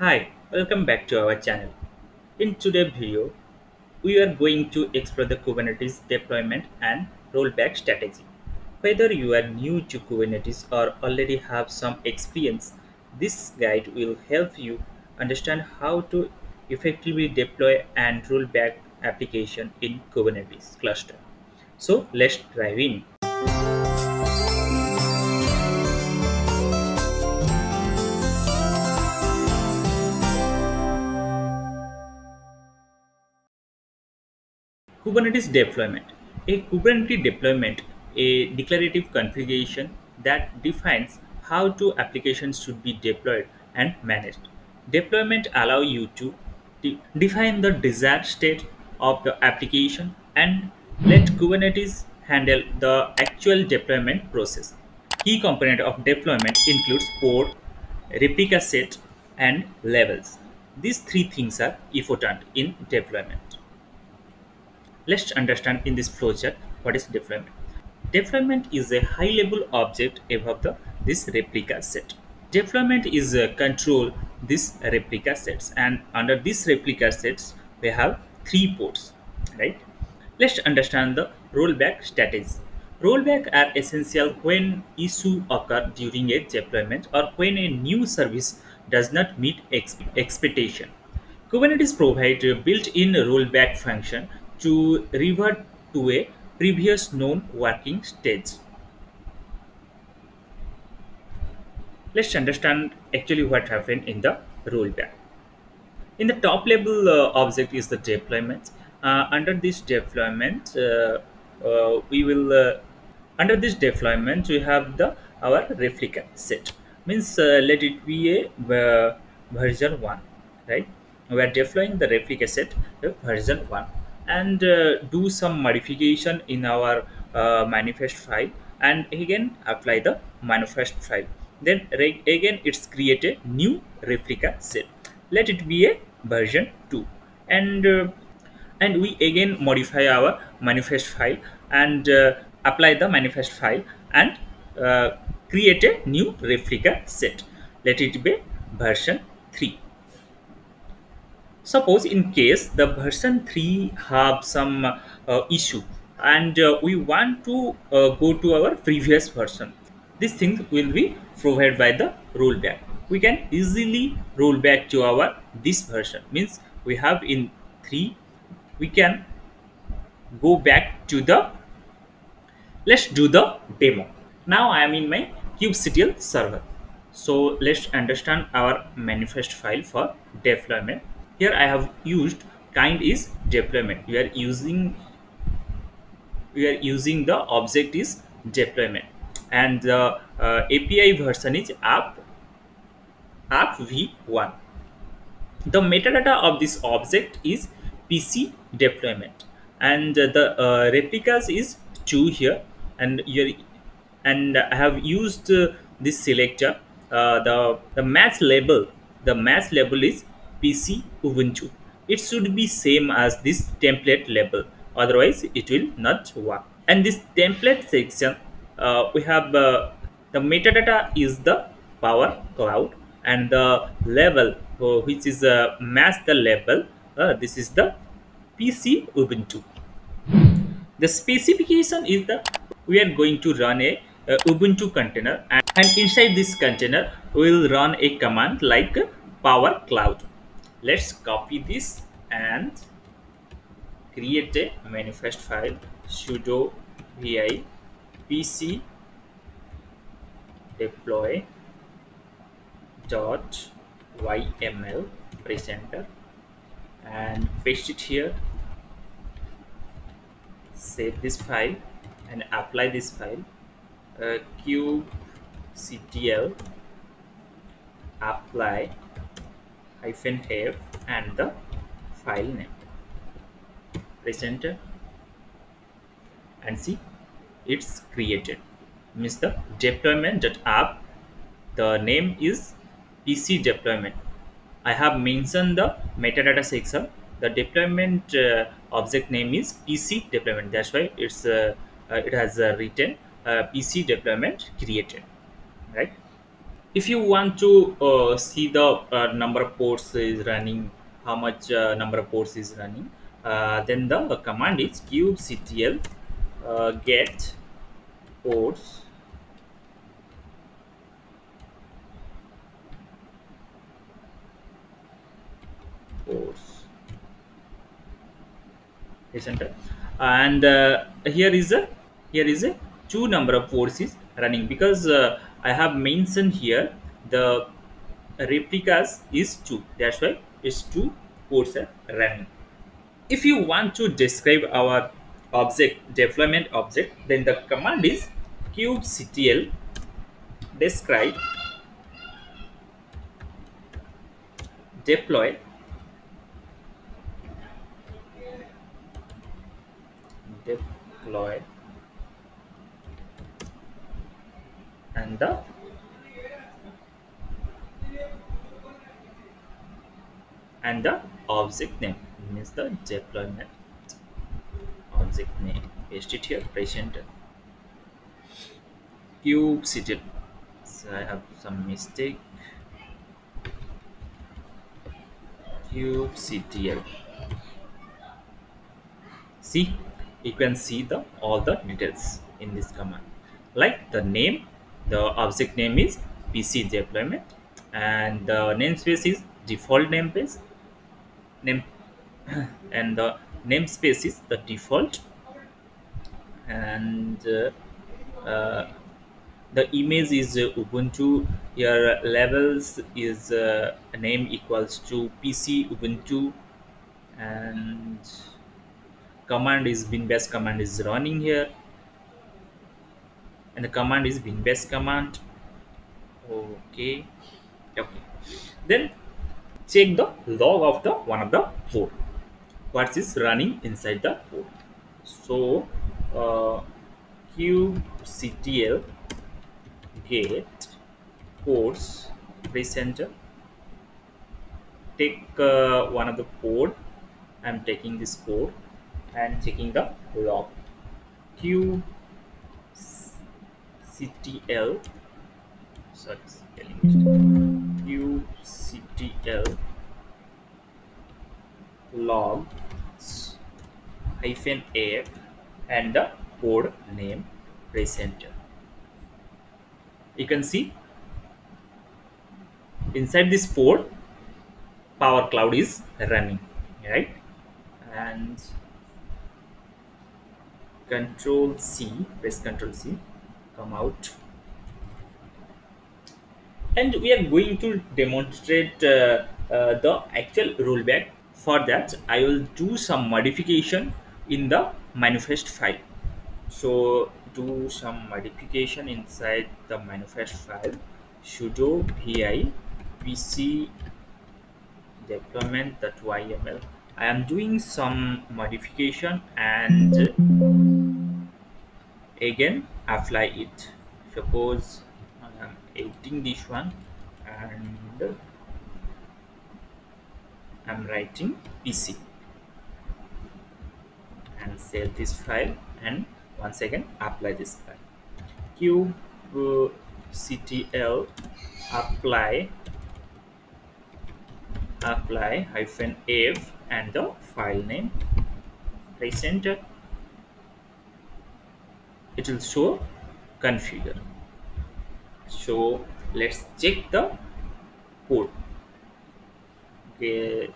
Hi, welcome back to our channel. In today's video, we are going to explore the Kubernetes deployment and rollback strategy. Whether you are new to Kubernetes or already have some experience, this guide will help you understand how to effectively deploy and roll back application in Kubernetes cluster. So let's dive in. Kubernetes deployment. A Kubernetes deployment, a declarative configuration that defines how two applications should be deployed and managed. Deployment allow you to de- define the desired state of the application and let Kubernetes handle the actual deployment process. Key component of deployment includes port, replica set, and levels. These three things are important in deployment. Let's understand in this flowchart what is deployment. Deployment is a high-level object above the this replica set. Deployment is control this replica sets, and under this replica sets we have three ports, right? Let's understand the rollback strategy. Rollback are essential when issue occur during a deployment or when a new service does not meet ex- expectation. Kubernetes provides a built-in rollback function to revert to a previous known working stage. Let's understand actually what happened in the rollback. In the top level uh, object is the deployment. Uh, under this deployment, uh, uh, we will uh, under this deployment we have the our replica set. Means uh, let it be a version one, right? We are deploying the replica set version one and uh, do some modification in our uh, manifest file and again apply the manifest file. Then again it's create a new replica set. Let it be a version 2 and uh, and we again modify our manifest file and uh, apply the manifest file and uh, create a new replica set. Let it be version 3 suppose in case the version 3 have some uh, issue and uh, we want to uh, go to our previous version this thing will be provided by the rollback. We can easily roll back to our this version means we have in 3 we can go back to the let's do the demo. Now i am in my kubectl server. So let's understand our manifest file for deployment here i have used kind is deployment. We are using we are using the object is deployment. And the uh, api version is app app v1 the metadata of this object is pc deployment. And uh, the uh, replicas is two here. And here and i have used uh, this selector. Uh, the the match label the match label is pc ubuntu. It should be same as this template label. Otherwise it will not work. And this template section uh, we have uh, the metadata is the power cloud and the level uh, which is uh, match the label uh, this is the pc ubuntu. The specification is the we are going to run a, uh ubuntu container and, and inside this container we will run a command like power cloud let's copy this and create a manifest file sudo vi pc deploy dot yml presenter and paste it here. Save this file and apply this file. Uh, kubectl apply hyphen f and the file name. Press enter and see it's created. Means the deployment.app the name is pc deployment. I have mentioned the metadata section. The deployment uh, object name is pc deployment. That's why it's uh, uh, it has uh, written uh, pc deployment created. Right if you want to uh, see the uh, number of ports is running how much uh, number of ports is running uh, then the command is kubectl uh, get ports. Ports. Enter and uh, here is a here is a two number of ports is running because i have mentioned here the replicas is two. That's why it's two ports are running. If you want to describe our object deployment object then the command is kubectl describe deploy deploy and the and the object name means the deployment object name. Paste it here press enter kubectl so i have some mistake. Kubectl see you can see the all the details in this command. Like the name the object name is pc deployment. And the namespace is default namespace name and the namespace is the default. And uh, uh, the image is uh, ubuntu. Your levels is uh, name equals to pc ubuntu. And command is binbash command is running here and the command is binbash command. Okay. Okay. Then check the log of the one of the port what is running inside the port so uh, kubectl get ports enter take uh, one of the port i'm taking this port and checking the log kubectl sorry log hyphen a. And the port name press enter you can see. Inside this port power cloud is running right? And control c press control c come out. And we are going to demonstrate uh, uh, the actual rollback for that i will do some modification in the manifest file. So do some modification inside the manifest file. Sudo vi pc deployment.yml i am doing some modification and again apply it. Suppose i am editing this one and i'm writing pc and save this file and once again apply this file. Kubectl apply apply hyphen f and the file name. Press enter will show configure. So let's check the port get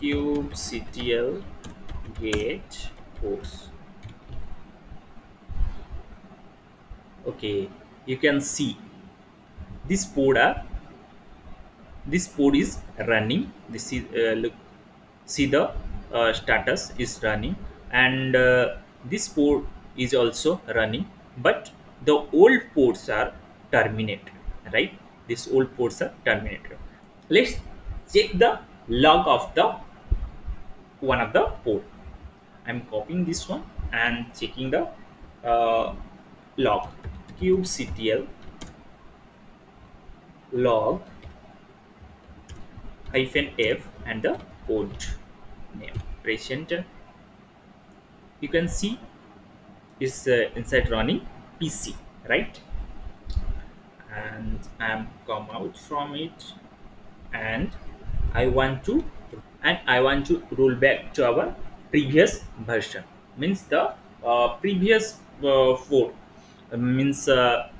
kubectl get ports okay you can see this port are this port is running. This is uh, look see the uh, status is running. And uh, this port is also running but the old ports are terminated right? This old ports are terminated. Let's check the log of the one of the port. I'm copying this one and checking the uh, log. Kubectl log hyphen f and the port name. Press enter you can see is uh, inside running pc right? And I'm come out from it and I want to and I want to roll back to our previous version. Means the uh, previous uh, code uh, means uh,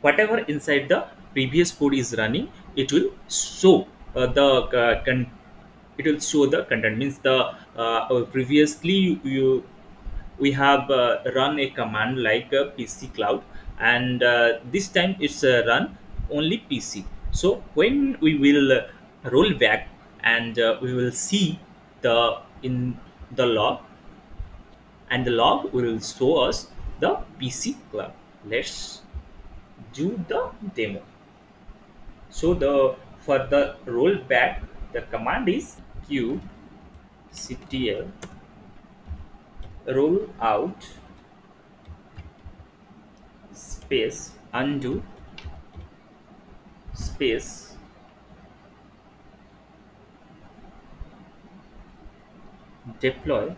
whatever inside the previous code is running it will show uh, the uh, con- it will show the content. Means the uh, previously you we have uh, run a command like pc cloud and uh, this time it's uh, run only pc so when we will roll back and uh, we will see the in the log and the log will show us the pc cloud. Let's do the demo. So the for the rollback the command is kubectl roll out space undo space deploy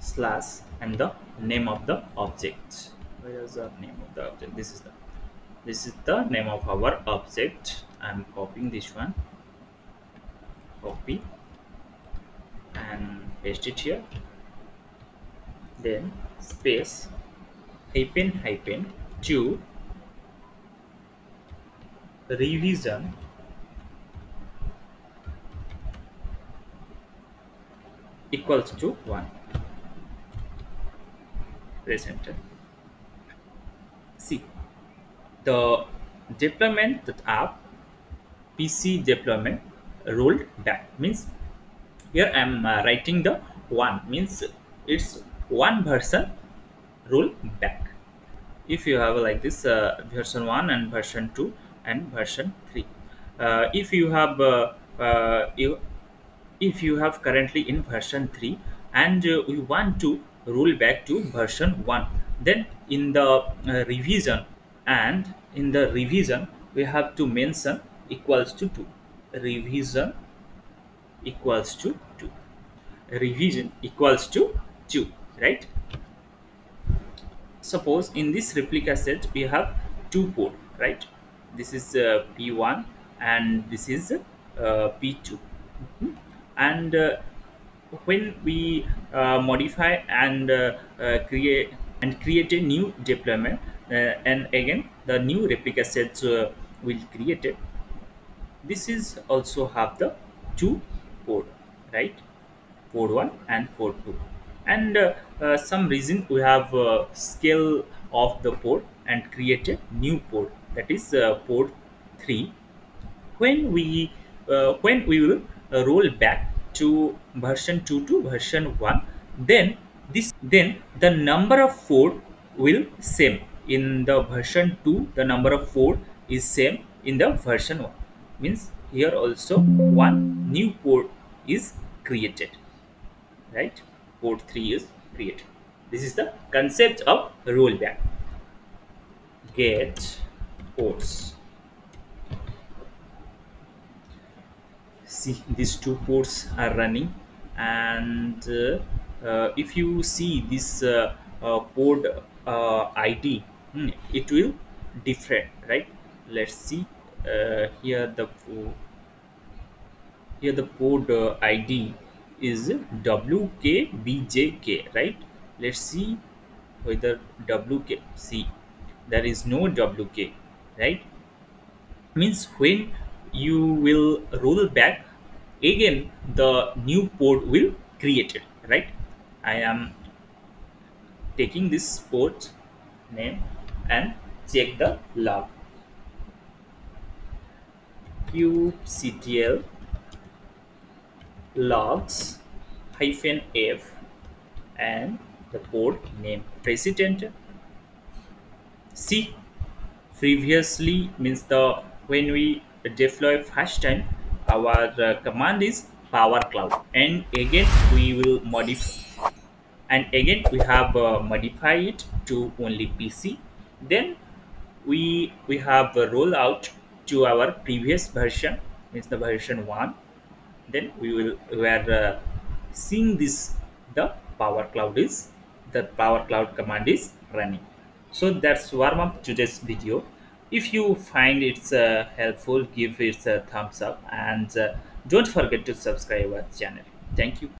slash and the name of the object. Where is the name of the object. This is the this is the name of our object. I'm copying this one. Copy. And paste it here. Then space hyphen hyphen to revision. Equals to 1 press enter the deployment that app pc deployment rolled back means here i am uh, writing the one means it's one version roll back. If you have like this uh, version 1 and version 2 and version 3 uh, if you have uh, uh, you if you have currently in version 3 and we want to roll back to version 1 then in the uh, revision and in the revision we have to mention equals to 2 revision equals to 2 revision equals to 2 right? Suppose in this replica set we have two port right? This is uh, p1 and this is uh, p2 Mhm. and uh, when we uh, modify and uh, uh, create and create a new deployment and again the new replica sets uh, will create it. This is also have the two port right? Port 1 and port 2 and uh, uh, some reason we have uh, scale of the port and create a new port. That is uh, port 3 when we uh, when we will uh, roll back to version 2 to version 1 then this then the number of port will same in the version 2 the number of port is same in the version 1 means here also one new port is created right? Port 3 is created. This is the concept of rollback get ports. See these two ports are running and uh, uh, if you see this uh, uh, port uh, id hmm, it will different right? Let's see uh, here the here the port uh, id is wkbjk right? Let's see whether wk see there is no wk right? Means when you will roll back again the new port will created right? I am taking this port name and check the log. Kubectl logs hyphen f and the port name. Press it enter see previously means the when we deploy first time our uh, command is power cloud. And again we will modify. And again we have uh, modify it to only pc then we we have a rollout to our previous version means the version 1 then we will we are uh, seeing this the power cloud is the power cloud command is running. So that's warm up today's video. If you find it's uh, helpful give it a thumbs up and uh, don't forget to subscribe our channel. Thank you